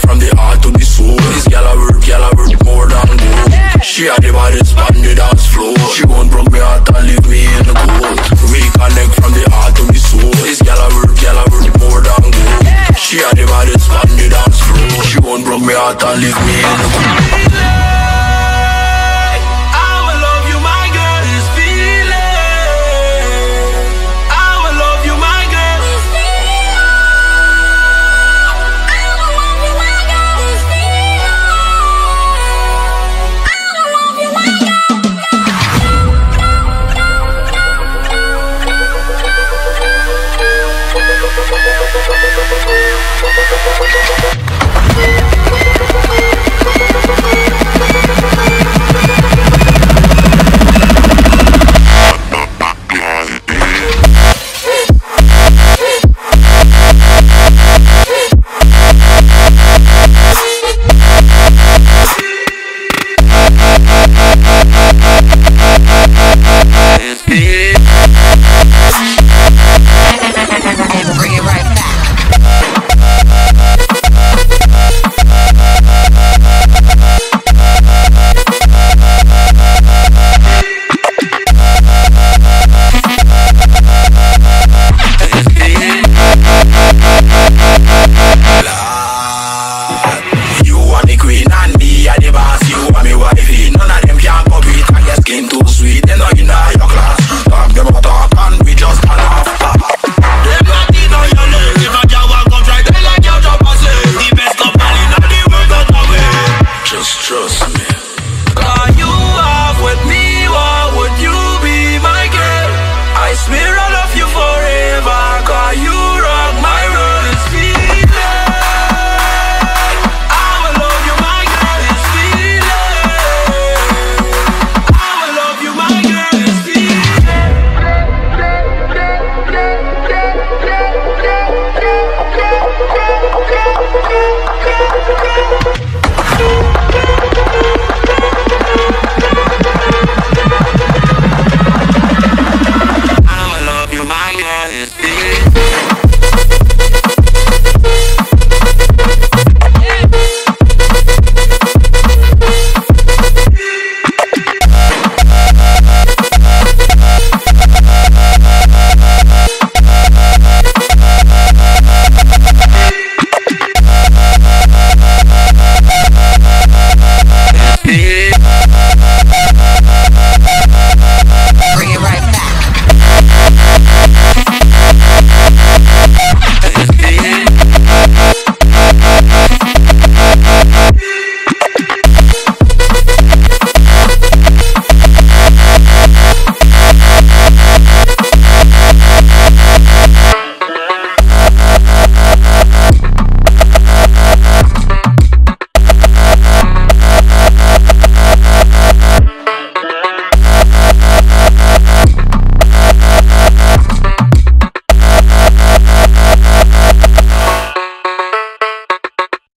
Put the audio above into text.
from the heart to the soul. This gal a work, gal a work more than gold. She had the baddest on the dance floor. She won't broke me heart and leave me in the cold. We connect from the heart to the soul. This gal a work, gal a work more than gold. She had the baddest on the dance floor. She won't broke me heart and leave me in the cold.